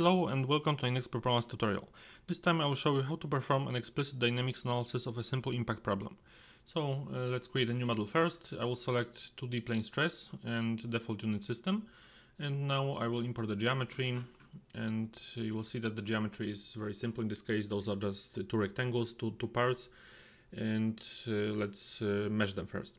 Hello and welcome to Index Performance tutorial. This time I will show you how to perform an explicit dynamics analysis of a simple impact problem. So uh, let's create a new model first. I will select 2D plane stress and default unit system. And now I will import the geometry and you will see that the geometry is very simple in this case. Those are just two rectangles, two, two parts. And uh, let's uh, mesh them first.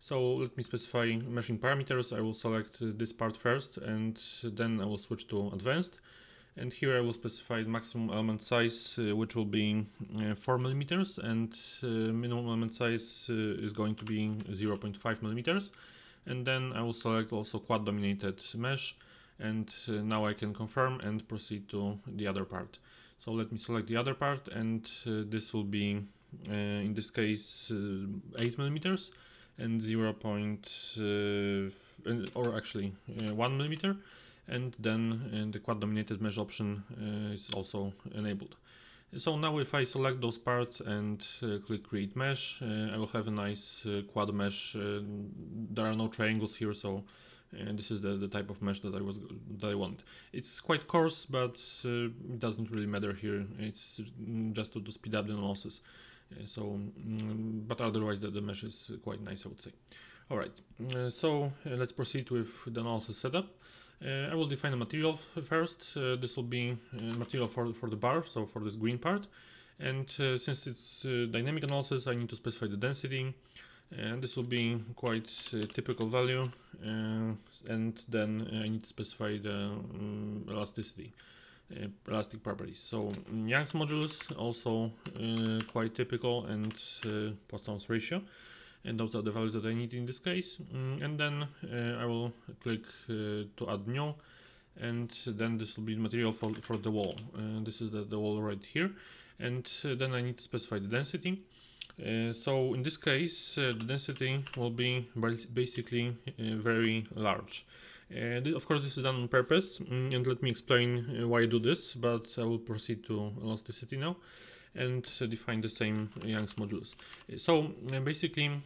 So let me specify meshing parameters. I will select this part first and then I will switch to advanced and here I will specify maximum element size uh, which will be uh, 4 millimeters and uh, minimum element size uh, is going to be 0.5 millimeters and then I will select also quad dominated mesh and uh, now I can confirm and proceed to the other part so let me select the other part and uh, this will be in this case 8 millimeters and 0. or actually 1 millimeter and then uh, the quad dominated mesh option uh, is also enabled. So now if I select those parts and uh, click create mesh, I will have a nice quad mesh. there are no triangles here, so this is the, the type of mesh that I was that I want. It's quite coarse, but uh, it doesn't really matter here. It's just to, to speed up the analysis. Uh, so, um, but otherwise the, the mesh is quite nice, I would say. All right, uh, so let's proceed with the analysis setup. Uh, I will define a material first. Uh, this will be uh, material for, for the bar, so for this green part. And since it's dynamic analysis, I need to specify the density. And this will be quite typical value. and then I need to specify the um, elasticity. Uh, elastic properties. So Young's modulus also uh, quite typical and uh, Poisson's ratio and those are the values that I need in this case. Mm, and then uh, I will click uh, to add new and then this will be the material for, for the wall. Uh, this is the, the wall right here. And then I need to specify the density. Uh, so in this case uh, the density will be basically uh, very large. Of course this is done on purpose mm, and let me explain why I do this but I will proceed to elasticity now and define the same Young's modulus. So basically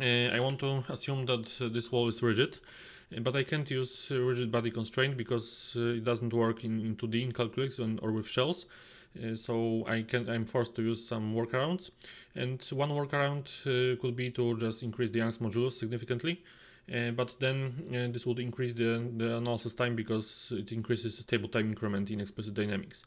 uh, I want to assume that uh, this wall is rigid, uh, but I can't use rigid body constraint because it doesn't work in, in 2D in CalculiX or with shells. Uh, so I can I'm forced to use some workarounds and one workaround uh, could be to just increase the Young's modulus significantly uh, but then this would increase the, the analysis time because it increases the stable time increment in explicit dynamics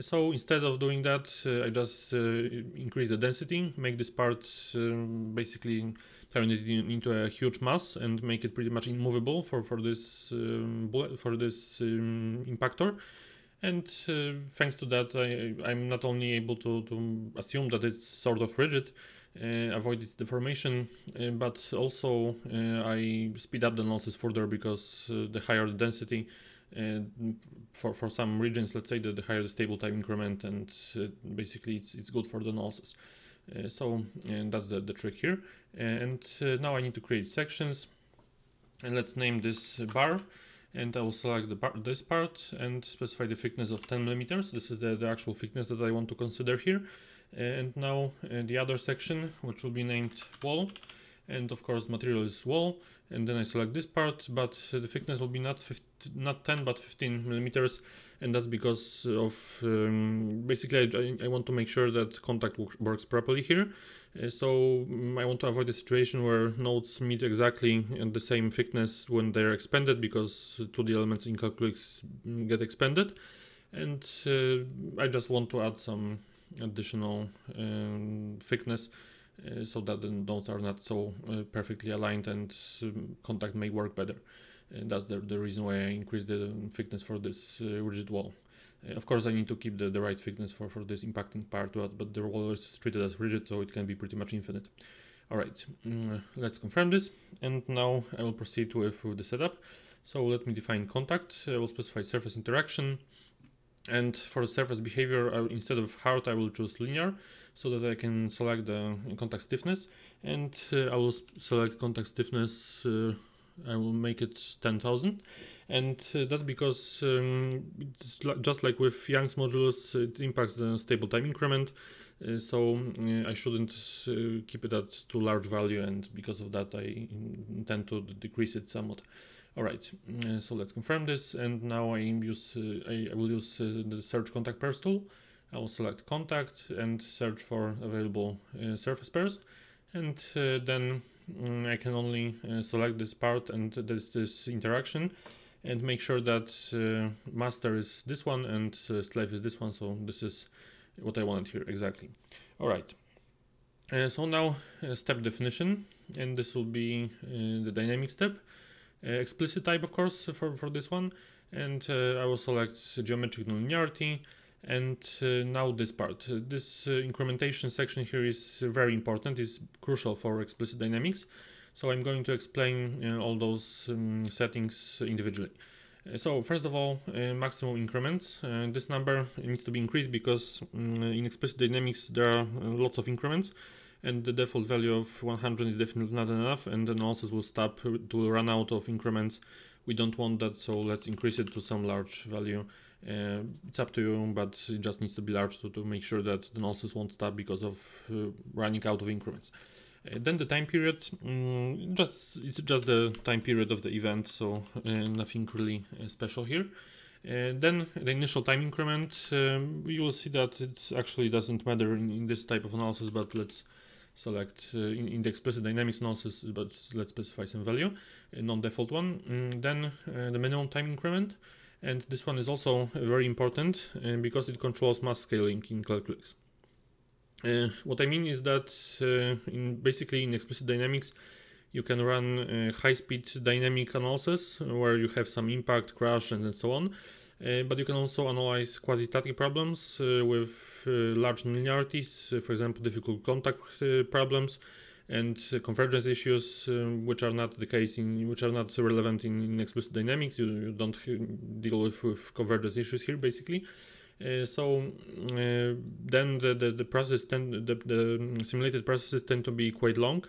so instead of doing that I just increase the density make this part um, basically turn it in, into a huge mass and make it pretty much immovable for for this um, for this um, impactor. And uh, thanks to that, I, I'm not only able to, to assume that it's sort of rigid, uh, avoid its deformation, uh, but also uh, I speed up the analysis further because uh, the higher the density, uh, for, for some regions, let's say that the higher the stable time increment, and basically it's, it's good for the analysis. Uh, so that's the, the trick here. And uh, now I need to create sections. And let's name this bar. And I will select the this part and specify the thickness of 10 millimeters. This is the, the actual thickness that I want to consider here. And now uh, the other section, which will be named wall and of course material is wall and then I select this part but the thickness will be not 50, not 10 but 15 millimeters and that's because of um, basically I, I, want to make sure that contact works properly here. Uh, so um, I want to avoid a situation where nodes meet exactly the same thickness when they're expanded because 2D elements in CalculiX get expanded. And uh, I just want to add some additional um, thickness so that the nodes are not so perfectly aligned and um, contact may work better. And that's the, the reason why I increased the thickness for this rigid wall. of course, I need to keep the, the right thickness for, for this impacting part, but, but the wall is treated as rigid, so it can be pretty much infinite. All right, mm, let's confirm this. And now I will proceed with, with the setup. So let me define contact. I will specify surface interaction. And for the surface behavior, I, instead of hard, I will choose linear so that I can select the contact stiffness. And uh, I will select contact stiffness, uh, I will make it 10,000. And uh, that's because um, just like with Young's modulus, it impacts the stable time increment. Uh, so uh, I shouldn't uh, keep it at too large value and because of that I intend to decrease it somewhat. Alright, uh, so let's confirm this and now I use uh, I, I, will use uh, the search contact pairs tool. I will select contact and search for available uh, surface pairs and uh, then um, I can only uh, select this part and this, this interaction and make sure that master is this one and slave is this one so this is what I wanted here exactly. Alright, so now step definition and this will be the dynamic step. Uh, explicit type, of course, for, for this one. And uh, I will select geometric nonlinearity. And uh, now this part. this incrementation section here is very important, is crucial for explicit dynamics. So I'm going to explain all those um, settings individually. So first of all, uh, maximum increments. Uh, this number needs to be increased because um, in explicit dynamics there are lots of increments and the default value of 100 is definitely not enough and the analysis will stop to run out of increments. We don't want that so let's increase it to some large value. Uh, it's up to you but it just needs to be large to, to make sure that the analysis won't stop because of uh, running out of increments. Uh, then the time period um, just it's just the time period of the event so uh, nothing really uh, special here. Uh, then the initial time increment, um, you will see that it actually doesn't matter in, in, this type of analysis, but let's select uh, in, the explicit dynamics analysis, but let's specify some value, a non-default one. Mm, then uh, the minimum time increment, and this one is also very important uh, because it controls mass scaling in CalculiX. Uh, what I mean is that uh, in basically in explicit dynamics, you can run uh, high-speed dynamic analysis where you have some impact, crash, and so on. Uh, but you can also analyze quasi-static problems uh, with uh, large nonlinearities, uh, for example, difficult contact uh, problems and convergence issues, which are not the case in which are not relevant in, in explicit dynamics. You, you don't deal with, with, convergence issues here, basically. so then the, the, the process tend, the, the simulated processes tend to be quite long.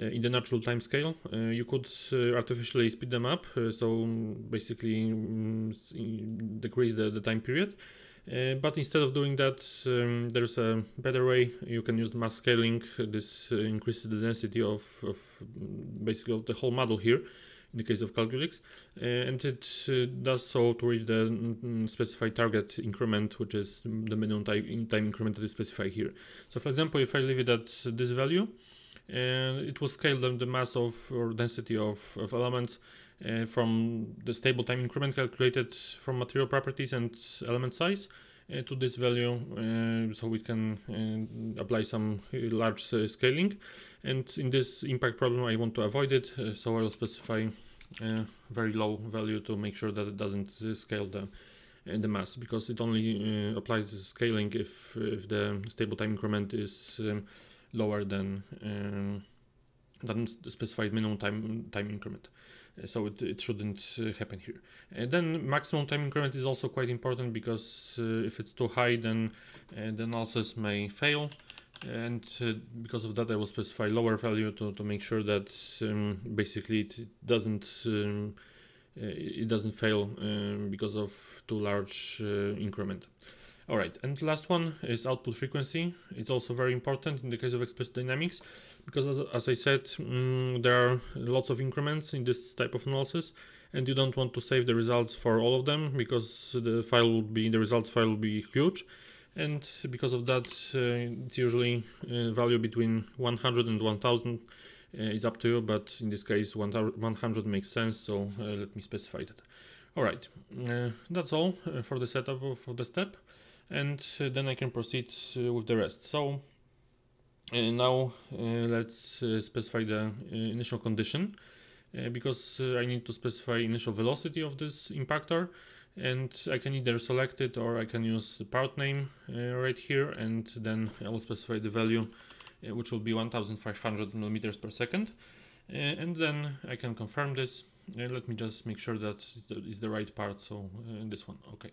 Uh, in the natural time scale. Uh, you could uh, artificially speed them up, so basically um, decrease the, the time period. Uh, but instead of doing that, um, there's a better way. You can use mass scaling. This uh, increases the density of, of, basically of the whole model here, in the case of CalculiX, uh, and it does so to reach the mm, specified target increment, which is the minimum time, time increment that is specified here. So, for example, if I leave it at this value, and it will scale the, the mass of or density of, of elements uh, from the stable time increment calculated from material properties and element size uh, to this value uh, so we can uh, apply some large uh, scaling. And in this impact problem I want to avoid it uh, so I'll specify a very low value to make sure that it doesn't scale the the mass because it only applies the scaling if, if the stable time increment is um, lower than um, than specified minimum time time increment. Uh, so it, it shouldn't uh, happen here. And then maximum time increment is also quite important because uh, if it's too high, then uh, the analysis may fail. And uh, because of that, I will specify lower value to, to make sure that um, basically it doesn't um, it doesn't fail um, because of too large increment. All right, and last one is output frequency. It's also very important in the case of explicit dynamics because as, as I said, mm, there are lots of increments in this type of analysis and you don't want to save the results for all of them because the file will be, the results file will be huge. And because of that, uh, it's usually a uh, value between 100 and 1000 uh, is up to you, but in this case 100 makes sense, so uh, let me specify that. All right, uh, that's all uh, for the setup of the step and uh, then I can proceed uh, with the rest. So uh, now let's specify the initial condition because I need to specify initial velocity of this impactor and I can either select it or I can use the part name uh, right here and then I will specify the value uh, which will be 1500 millimeters per second. Uh, and then I can confirm this. And let me just make sure that is the right part. So this one. Okay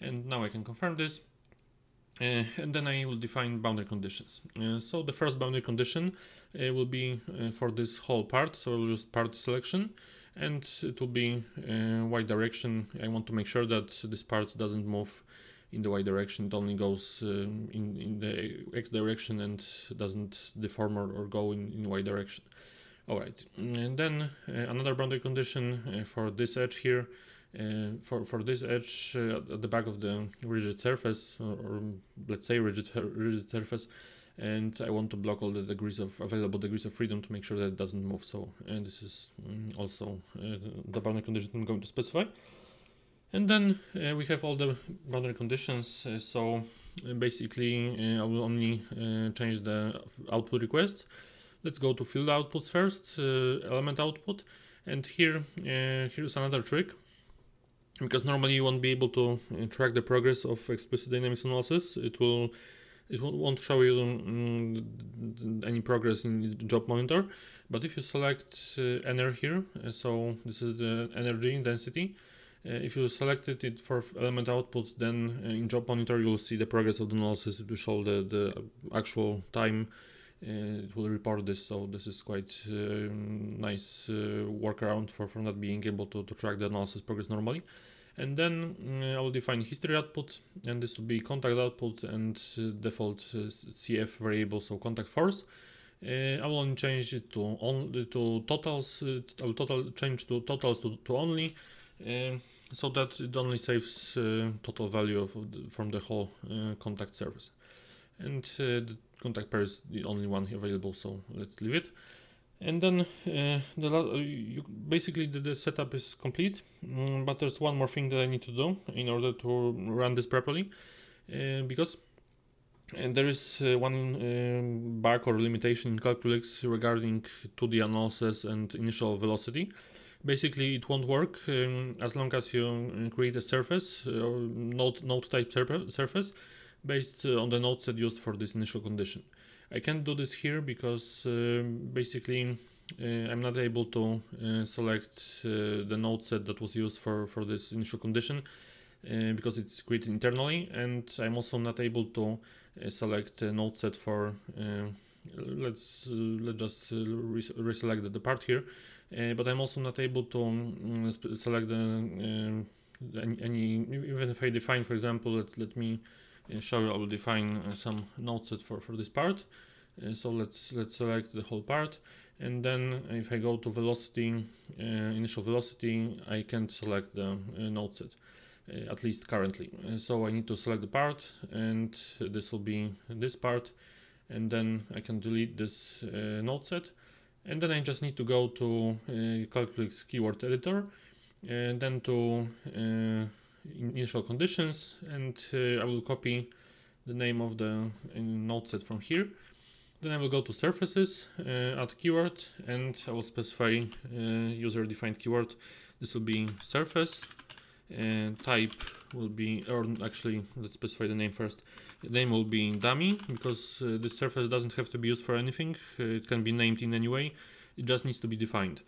and now I can confirm this. Uh, and then I will define boundary conditions. Uh, so the first boundary condition uh, will be uh, for this whole part, so we'll use part selection, and it will be uh, y direction. I want to make sure that this part doesn't move in the y direction, it only goes um, in, in the x direction and doesn't deform or, or go in, in y direction. All right, and then uh, another boundary condition for this edge here. Uh, for, for this edge uh, at the back of the rigid surface, or, or let's say rigid, rigid surface, and I want to block all the degrees of available degrees of freedom to make sure that it doesn't move. So, and this is um, also uh, the boundary condition I'm going to specify. And then uh, we have all the boundary conditions. Uh, so basically, I will only change the output request Let's go to field outputs first, element output. And here, here's another trick. Because normally you won't be able to uh, track the progress of explicit dynamics analysis. It will it won't show you um, any progress in job monitor but if you select uh, here uh, so this is the energy density uh, if you selected it for element output then in job monitor you'll see the progress of the analysis it will show the, the actual time it will report this so this is quite uh, nice uh, workaround for, not being able to, to track the analysis progress normally and then I will define history output and this will be contact output and default CF variable so contact force uh, I will only change it to on to totals. Uh, I will total change to totals to, to only, uh, so that it only saves total value of, from the whole contact surface. And the contact pair is the only one available, so let's leave it. And then uh, the uh, you, basically the, the, setup is complete, mm, but there's one more thing that I need to do in order to run this properly, uh, because and there is uh, one um, bug or limitation in Calculix regarding 2D analysis and initial velocity. Basically, it won't work um, as long as you create a surface uh, or node, node type surface based uh, on the node set used for this initial condition. I can't do this here because uh, basically uh, I'm not able to uh, select uh, the node set that was used for, for this initial condition uh, because it's created internally and I'm also not able to select a node set for let's let's just res reselect the part here but I'm also not able to um, select the any, any, even if I define for example let let me show you I will define uh, some node set for, for this part. Uh, so let's let's select the whole part and then if I go to velocity, uh, initial velocity, I can't select the node set. Uh, at least currently. Uh, so I need to select the part and this will be this part and then I can delete this uh, node set and then I just need to go to Calculix keyword editor and then to initial conditions and uh, I will copy the name of the uh, node set from here. Then I will go to surfaces, uh, add keyword and I will specify user defined keyword. This will be surface and type will be, or actually let's specify the name first. The name will be dummy because uh, this surface doesn't have to be used for anything. It can be named in any way. It just needs to be defined.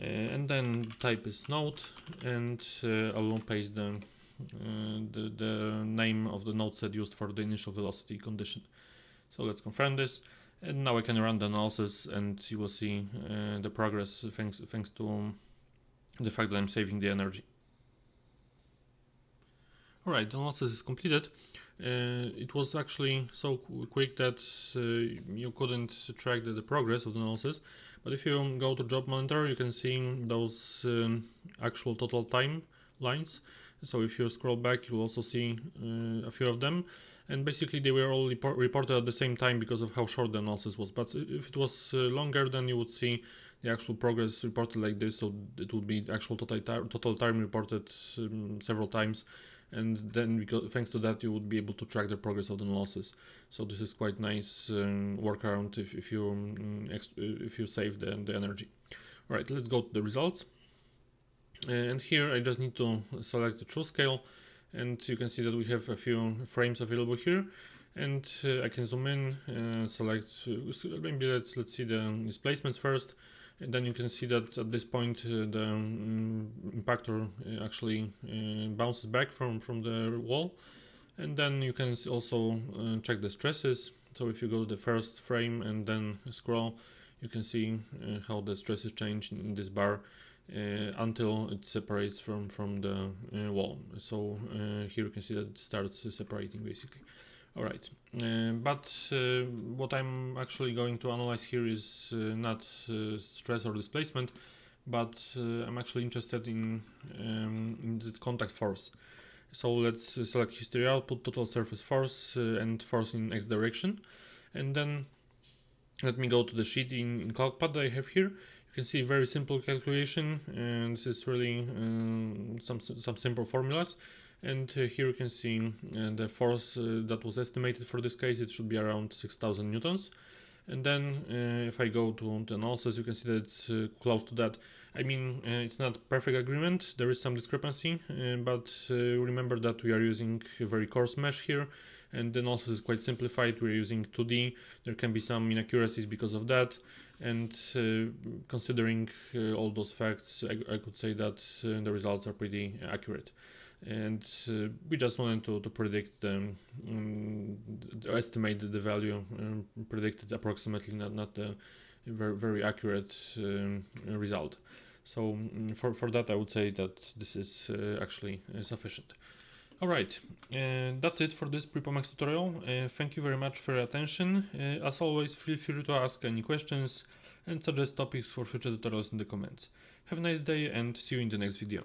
Uh, and then type is node and I will paste the the, the name of the node set used for the initial velocity condition. So let's confirm this. And now I can run the analysis and you will see uh, the progress thanks, thanks to the fact that I'm saving the energy. Alright, the analysis is completed. Uh, it was actually so qu quick that uh, you couldn't track the, the, progress of the analysis. But if you go to job monitor, you can see those um, actual total time lines. So if you scroll back, you'll also see uh, a few of them. And basically they were all report reported at the same time because of how short the analysis was. But if it was uh, longer, then you would see the actual progress reported like this. So it would be actual total, total time reported um, several times. And then because, thanks to that, you would be able to track the progress of the analysis. So this is quite nice um, workaround if, if you um, if you save the, the energy. All right, let's go to the results. Uh, and here I just need to select the true scale and you can see that we have a few frames available here. And uh, I can zoom in uh, select maybe let's let's see the displacements first. And then you can see that at this point uh, the um, impactor uh, actually uh, bounces back from from the wall. And then you can also check the stresses. So if you go to the first frame and then scroll you can see how the stresses change in, this bar. uh, until it separates from from the uh, wall. So uh, here you can see that it starts separating basically. Alright, uh, but uh, what I'm actually going to analyze here is uh, not uh, stress or displacement, but uh, I'm actually interested in, um, in the contact force. So let's uh, select history output, total surface force and force in x direction. And then let me go to the sheet in, in that I have here. You can see very simple calculation and this is really um, some, some simple formulas. And uh, here you can see uh, the force uh, that was estimated for this case it should be around 6000 newtons. And then uh, if I go to the analysis you can see that it's uh, close to that. I mean uh, it's not perfect agreement. There is some discrepancy but remember that we are using a very coarse mesh here. And the analysis is quite simplified. We're using 2D there can be some inaccuracies because of that and considering all those facts I, I could say that the results are pretty accurate. And uh, we just wanted to, to predict the, um, estimate the value um, predicted approximately not, not the very, very accurate um, result. So um, for, for that I would say that this is uh, actually uh, sufficient Alright, uh, that's it for this PrepoMax tutorial. Uh, thank you very much for your attention. Uh, as always, feel free to ask any questions and suggest topics for future tutorials in the comments. Have a nice day and see you in the next video.